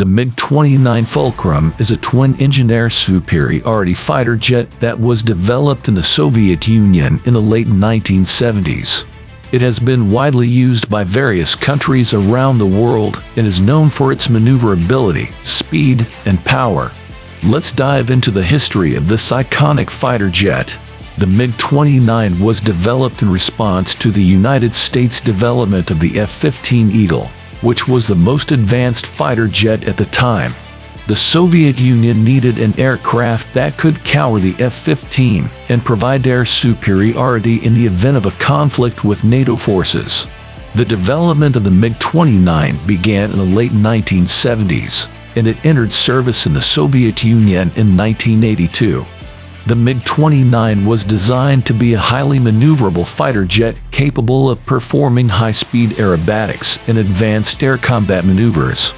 The MiG-29 Fulcrum is a twin-engine air superiority fighter jet that was developed in the Soviet Union in the late 1970s. It has been widely used by various countries around the world and is known for its maneuverability, speed, and power. Let's dive into the history of this iconic fighter jet. The MiG-29 was developed in response to the United States development of the F-15 Eagle, which was the most advanced fighter jet at the time. The Soviet Union needed an aircraft that could cower the F-15 and provide air superiority in the event of a conflict with NATO forces. The development of the MiG-29 began in the late 1970s, and it entered service in the Soviet Union in 1982. The MiG-29 was designed to be a highly maneuverable fighter jet capable of performing high-speed aerobatics and advanced air combat maneuvers.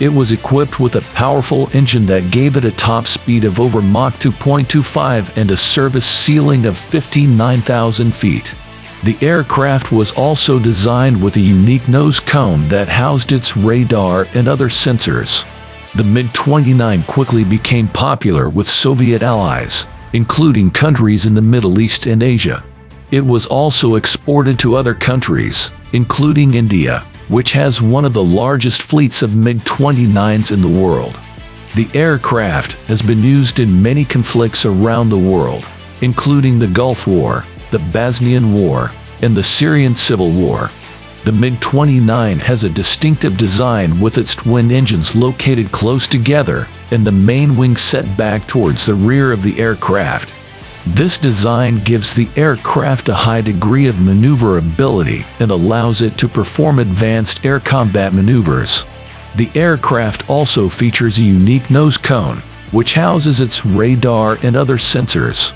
It was equipped with a powerful engine that gave it a top speed of over Mach 2.25 and a service ceiling of 59,000 feet. The aircraft was also designed with a unique nose cone that housed its radar and other sensors. The MiG-29 quickly became popular with Soviet allies, including countries in the Middle East and Asia. It was also exported to other countries, including India, which has one of the largest fleets of MiG-29s in the world. The aircraft has been used in many conflicts around the world, including the Gulf War, the Bosnian War, and the Syrian Civil War. The MiG-29 has a distinctive design with its twin engines located close together and the main wing set back towards the rear of the aircraft. This design gives the aircraft a high degree of maneuverability and allows it to perform advanced air combat maneuvers. The aircraft also features a unique nose cone, which houses its radar and other sensors.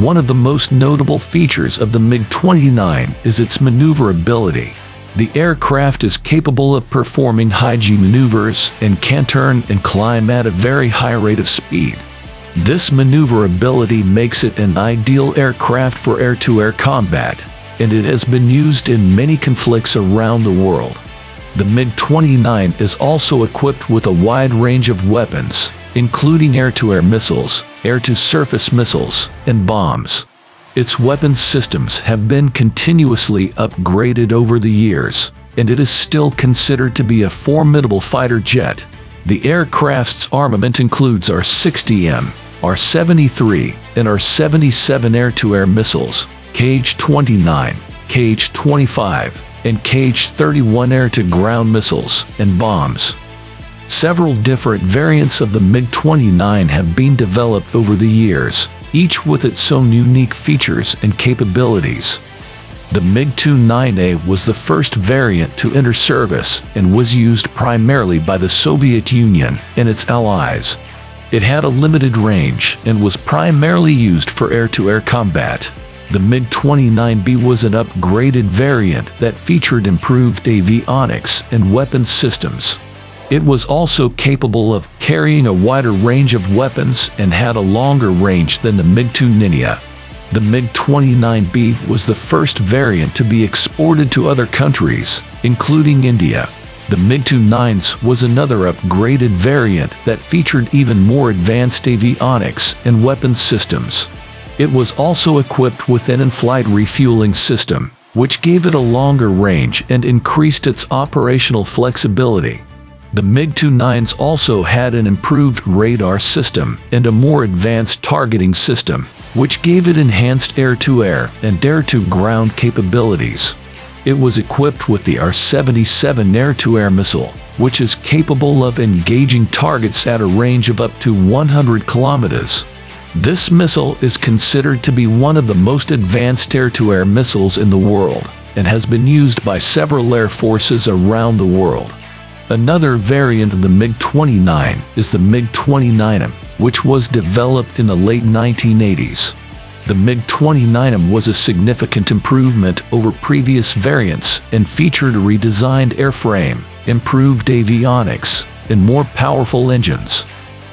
One of the most notable features of the MiG-29 is its maneuverability. The aircraft is capable of performing high-G maneuvers and can turn and climb at a very high rate of speed. This maneuverability makes it an ideal aircraft for air-to-air -air combat, and it has been used in many conflicts around the world. The MiG-29 is also equipped with a wide range of weapons, including air-to-air -air missiles, air-to-surface missiles, and bombs. Its weapons systems have been continuously upgraded over the years, and it is still considered to be a formidable fighter jet. The aircraft's armament includes R-60M, R-73, and R-77 air-to-air missiles, KH-29, KH-25, and KH-31 air-to-ground missiles and bombs. Several different variants of the MiG-29 have been developed over the years, each with its own unique features and capabilities. The MiG-29A was the first variant to enter service and was used primarily by the Soviet Union and its allies. It had a limited range and was primarily used for air-to-air -air combat. The MiG-29B was an upgraded variant that featured improved avionics and weapons systems. It was also capable of carrying a wider range of weapons and had a longer range than the MiG-29A. The MiG-29B was the first variant to be exported to other countries, including India. The MiG-29s was another upgraded variant that featured even more advanced avionics and weapons systems. It was also equipped with an in-flight refueling system, which gave it a longer range and increased its operational flexibility. The MiG-29s also had an improved radar system and a more advanced targeting system, which gave it enhanced air-to-air -air and air-to-ground capabilities. It was equipped with the R-77 air-to-air missile, which is capable of engaging targets at a range of up to 100 kilometers. This missile is considered to be one of the most advanced air-to-air -air missiles in the world and has been used by several air forces around the world. Another variant of the MiG-29 is the MiG-29M, which was developed in the late 1980s. The MiG-29M was a significant improvement over previous variants and featured a redesigned airframe, improved avionics, and more powerful engines.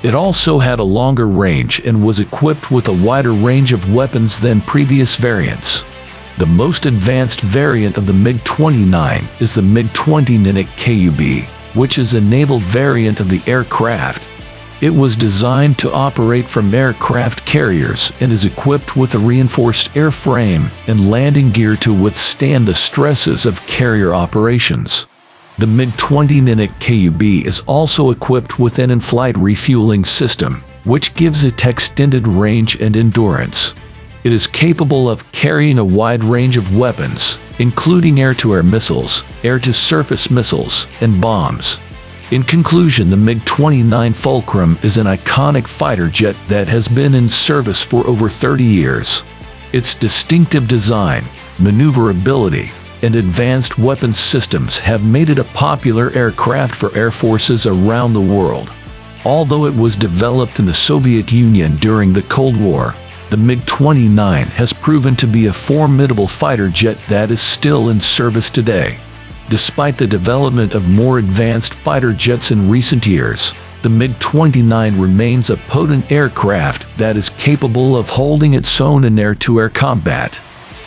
It also had a longer range and was equipped with a wider range of weapons than previous variants. The most advanced variant of the MiG-29 is the MiG-20 Ninic KUB, which is a naval variant of the aircraft. It was designed to operate from aircraft carriers and is equipped with a reinforced airframe and landing gear to withstand the stresses of carrier operations. The MiG-29KUB is also equipped with an in-flight refueling system, which gives it extended range and endurance. It is capable of carrying a wide range of weapons, including air-to-air missiles, air-to-surface missiles, and bombs. In conclusion, the MiG-29 Fulcrum is an iconic fighter jet that has been in service for over 30 years. Its distinctive design, maneuverability, and advanced weapons systems have made it a popular aircraft for air forces around the world. Although it was developed in the Soviet Union during the Cold War, the MiG-29 has proven to be a formidable fighter jet that is still in service today. Despite the development of more advanced fighter jets in recent years, the MiG-29 remains a potent aircraft that is capable of holding its own in air-to-air combat.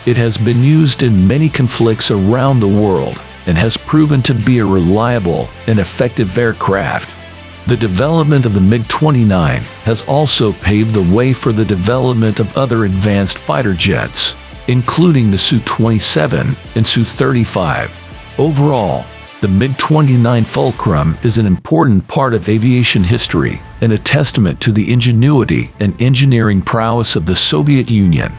It has been used in many conflicts around the world and has proven to be a reliable and effective aircraft. The development of the MiG-29 has also paved the way for the development of other advanced fighter jets, including the Su-27 and Su-35. Overall, the MiG-29 Fulcrum is an important part of aviation history and a testament to the ingenuity and engineering prowess of the Soviet Union.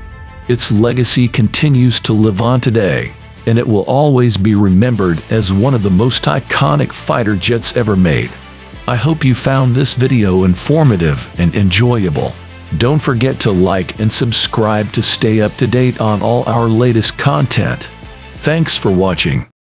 Its legacy continues to live on today, and it will always be remembered as one of the most iconic fighter jets ever made. I hope you found this video informative and enjoyable. Don't forget to like and subscribe to stay up to date on all our latest content. Thanks for watching.